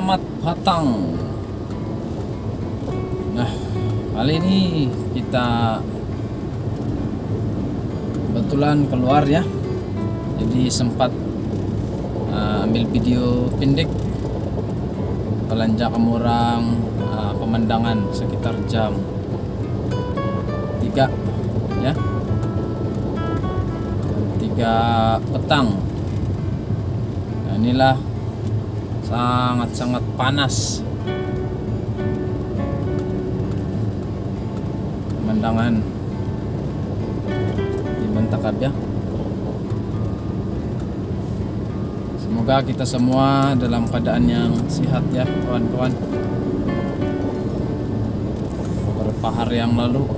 Selamat datang. Nah, kali ini kita kebetulan keluar ya. Jadi sempat uh, ambil video pendek belanja kamu orang uh, pemandangan sekitar jam 3 ya. 3 petang. Nah, inilah sangat-sangat panas. Pemandangan. Di Mentakab ya semoga kita semua dalam keadaan yang sehat ya kawan-kawan. Beberapa hari yang lalu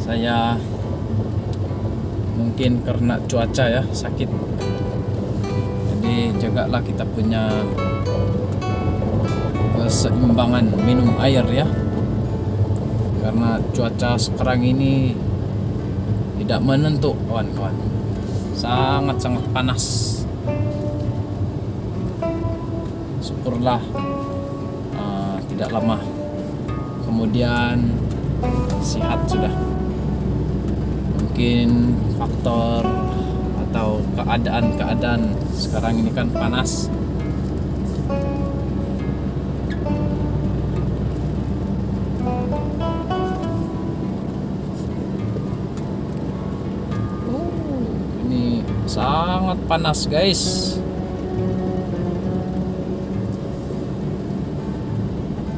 saya mungkin karena cuaca ya sakit. Jadi jagalah kita punya keseimbangan minum air ya. Karena cuaca sekarang ini tidak menentu kawan-kawan. Sangat-sangat panas. Syukurlah uh, tidak lama. Kemudian sihat sudah mungkin faktor atau keadaan-keadaan sekarang ini kan panas. Uh, ini sangat panas guys.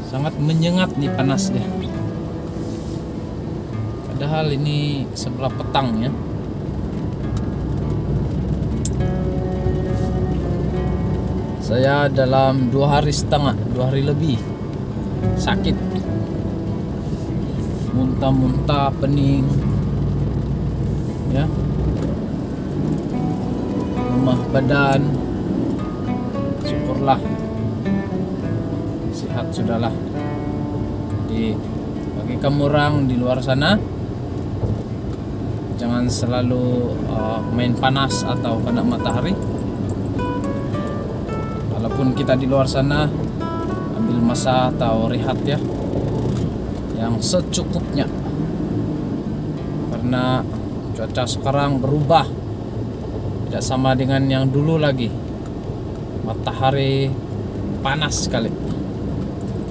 Sangat menyengat nih panasnya padahal ini sebelah petang ya. Saya dalam dua hari setengah dua hari lebih. Sakit. Muntah-muntah pening. Ya. Lemah badan. Syukurlah. Sehat sudahlah di bagi kamu orang di luar sana jangan selalu uh, main panas atau kena matahari. Walaupun kita di luar sana ambil masa atau rehat ya yang secukupnya. Karena cuaca sekarang berubah tidak sama dengan yang dulu lagi. Matahari panas sekali.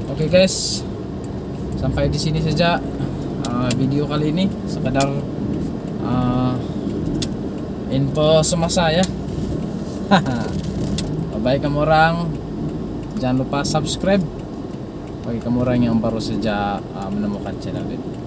Oke guys. Sampai di sini saja uh, video kali ini. Sekedar uh, info semasa ya baik kamu orang jangan lupa subscribe. Bagi kamu orang yang baru saja uh, menemukan channel. ini